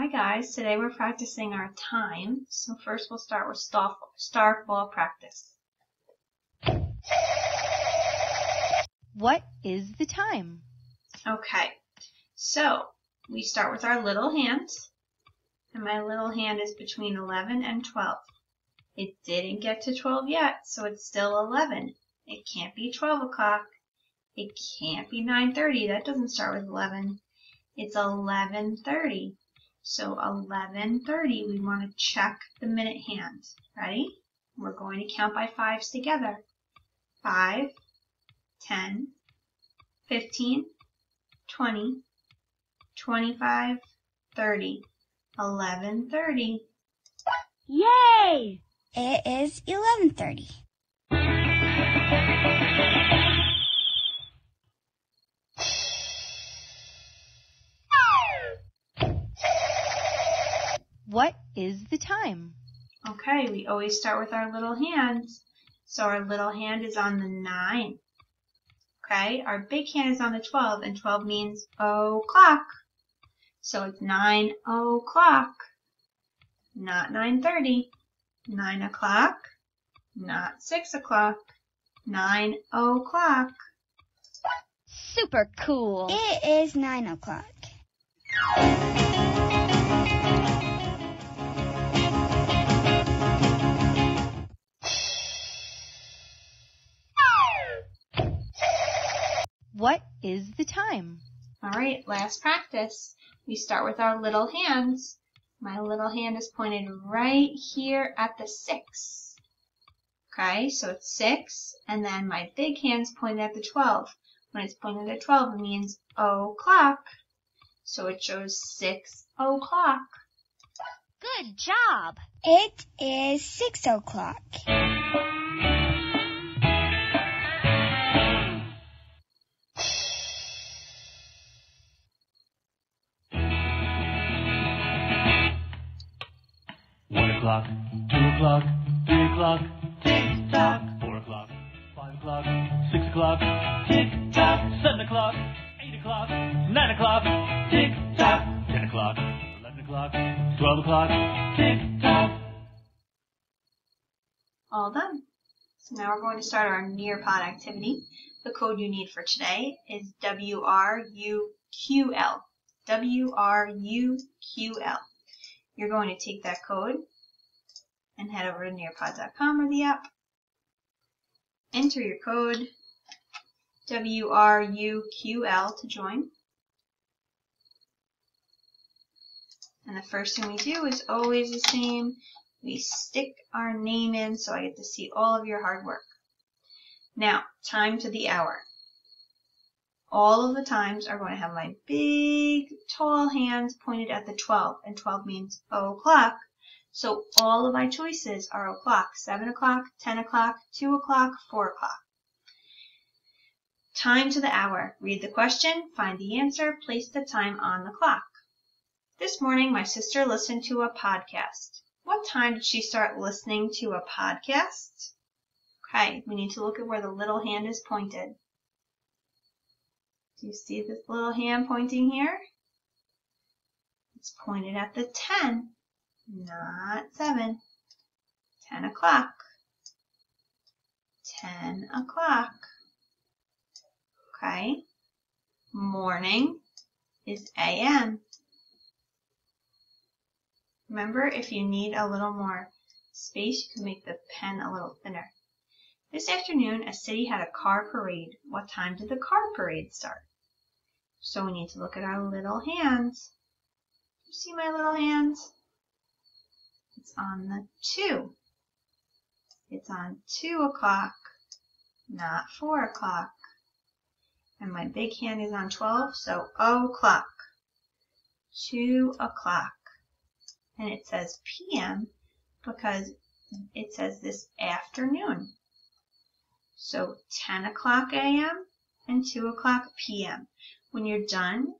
Hi guys, today we're practicing our time. So first we'll start with star, Starfall practice. What is the time? Okay, so we start with our little hand. And my little hand is between 11 and 12. It didn't get to 12 yet, so it's still 11. It can't be 12 o'clock. It can't be 9.30. That doesn't start with 11. It's 11.30. So 11.30, we want to check the minute hand. Ready? We're going to count by fives together. 5, 10, 15, 20, 25, 30, 11.30. Yay! It is 11:30. What is the time? Okay, we always start with our little hands. So our little hand is on the 9. Okay, our big hand is on the 12, and 12 means o'clock. So it's 9 o'clock, not 9.30. 9 o'clock, not 6 o'clock. 9 o'clock. Super cool. It is 9 o'clock. What is the time? All right, last practice. We start with our little hands. My little hand is pointed right here at the 6. Okay, so it's 6, and then my big hand's pointed at the 12. When it's pointed at 12, it means o'clock. So it shows 6 o'clock. Good job. It is 6 o'clock. O'clock, two o'clock, three o'clock, tick tock. Four o'clock, five o'clock, six o'clock, tick tock. Seven o'clock, eight o'clock, nine o'clock, tick tock. Ten o'clock, eleven o'clock, twelve o'clock, tick tock. All done. So now we're going to start our Nearpod activity. The code you need for today is WRUQL. WRUQL. You're going to take that code and head over to nearpod.com or the app. Enter your code WRUQL to join. And the first thing we do is always the same. We stick our name in so I get to see all of your hard work. Now, time to the hour. All of the times are going to have my big, tall hands pointed at the 12, and 12 means oh, o'clock. So all of my choices are o'clock, 7 o'clock, 10 o'clock, 2 o'clock, 4 o'clock. Time to the hour. Read the question, find the answer, place the time on the clock. This morning, my sister listened to a podcast. What time did she start listening to a podcast? Okay, we need to look at where the little hand is pointed. Do you see this little hand pointing here? It's pointed at the 10, not 7. 10 o'clock. 10 o'clock. Okay. Morning is AM. Remember, if you need a little more space, you can make the pen a little thinner. This afternoon, a city had a car parade. What time did the car parade start? So we need to look at our little hands. You see my little hands? It's on the 2. It's on 2 o'clock, not 4 o'clock. And my big hand is on 12, so oh o'clock. 2 o'clock. And it says PM because it says this afternoon. So 10 o'clock a.m. and 2 o'clock p.m. When you're done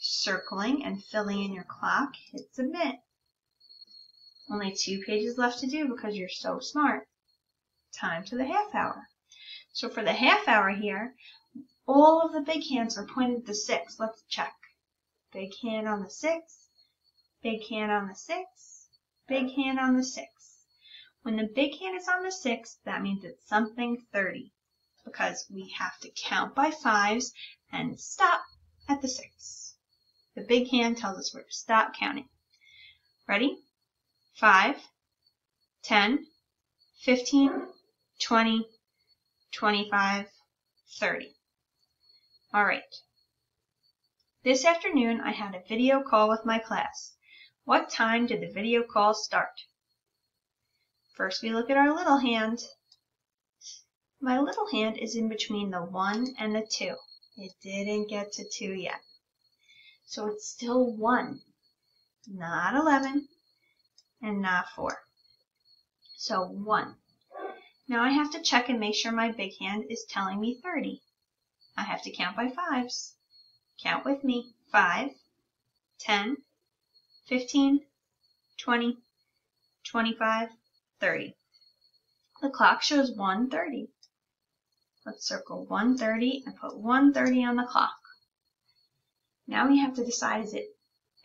circling and filling in your clock, hit submit. Only two pages left to do because you're so smart. Time to the half hour. So for the half hour here, all of the big hands are pointed to 6. Let's check. Big hand on the 6, big hand on the six, big hand on the six. When the big hand is on the six, that means it's something 30 because we have to count by fives and stop at the six. The big hand tells us where to stop counting. Ready? 5, 10, 15, 20, 25, 30. All right. This afternoon I had a video call with my class. What time did the video call start? First we look at our little hand. My little hand is in between the 1 and the 2. It didn't get to 2 yet. So it's still 1, not 11, and not 4. So 1. Now I have to check and make sure my big hand is telling me 30. I have to count by fives. Count with me. 5, 10, 15, 20, 25, 30. The clock shows 1.30. Let's circle 1.30 and put 1.30 on the clock. Now we have to decide is it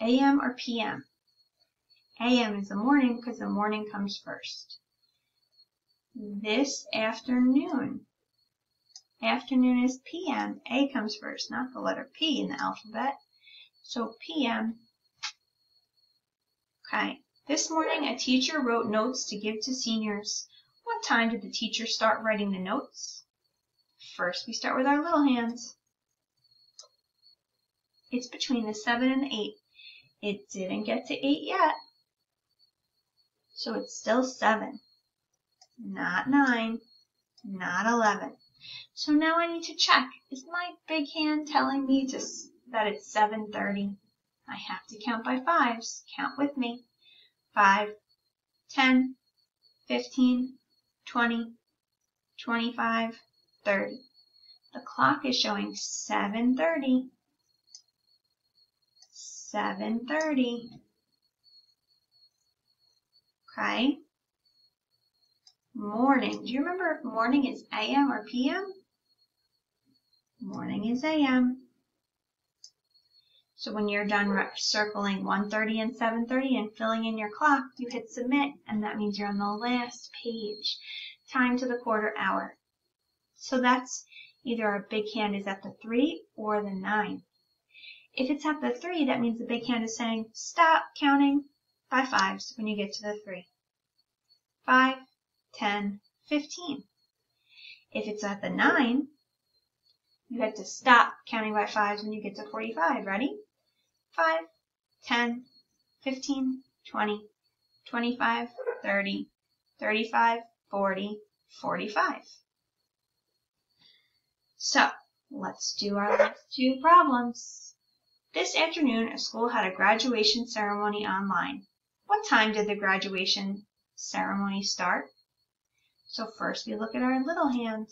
AM or PM? AM is the morning because the morning comes first. This afternoon. Afternoon is PM. A comes first, not the letter P in the alphabet. So PM. Okay. This morning a teacher wrote notes to give to seniors. What time did the teacher start writing the notes? First we start with our little hands. It's between the 7 and the 8. It didn't get to 8 yet. So it's still 7. Not 9. Not 11. So now I need to check. Is my big hand telling me to, that it's 7.30? I have to count by fives. Count with me. 5, 10, 15, 20, 25, 30. The clock is showing 7.30. 7.30. Okay. Morning. Do you remember if morning is AM or PM? Morning is AM. So when you're done circling 1.30 and 7.30 and filling in your clock, you hit submit and that means you're on the last page. Time to the quarter hour. So that's either our big hand is at the 3 or the 9. If it's at the 3, that means the big hand is saying stop counting by fives when you get to the 3. Five, ten, fifteen. If it's at the 9, you have to stop counting by fives when you get to 45. Ready? 5, 10, 15, 20, 25, 30, 35, 40, 45. So, let's do our last two problems. This afternoon, a school had a graduation ceremony online. What time did the graduation ceremony start? So first we look at our little hand.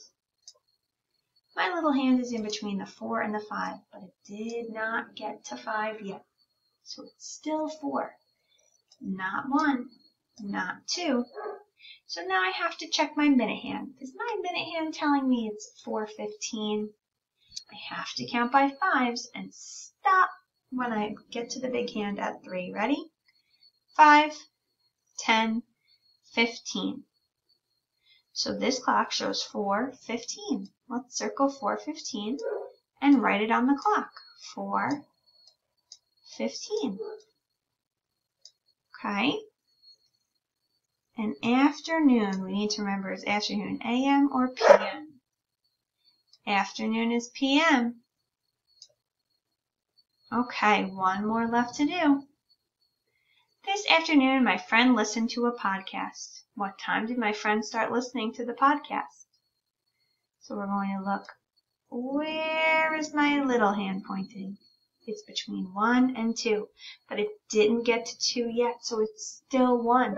My little hand is in between the 4 and the 5, but it did not get to 5 yet. So it's still 4. Not 1, not 2. So now I have to check my minute hand. Is my minute hand telling me it's 4.15? I have to count by fives and stop when I get to the big hand at 3. Ready? 5, 10, 15. So this clock shows 4.15. Let's circle 4.15 and write it on the clock. 4.15. Okay. And afternoon, we need to remember is afternoon AM or PM. Afternoon is PM. Okay, one more left to do. This afternoon, my friend listened to a podcast. What time did my friend start listening to the podcast? So we're going to look, where is my little hand pointing? It's between 1 and 2, but it didn't get to 2 yet, so it's still 1.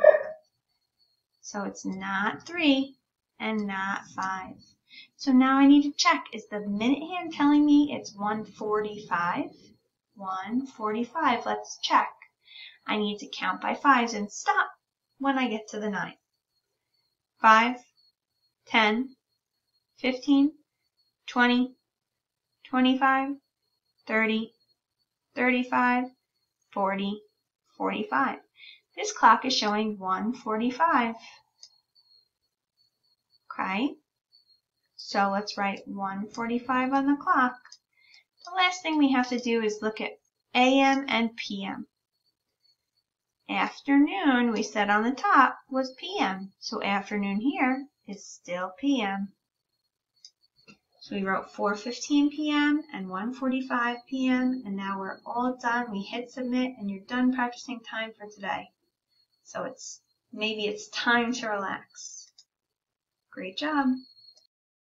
So it's not 3 and not 5. So now I need to check, is the minute hand telling me it's 145? 145, let's check. I need to count by fives and stop when I get to the 9. 5, 10, 15, 20, 25, 30, 35, 40, 45. This clock is showing 145. Okay, so let's write 145 on the clock. The last thing we have to do is look at AM and PM. Afternoon, we said on the top, was PM. So afternoon here is still PM. So we wrote 4.15 p.m. and 1.45 p.m. and now we're all done. We hit submit and you're done practicing time for today. So it's maybe it's time to relax. Great job.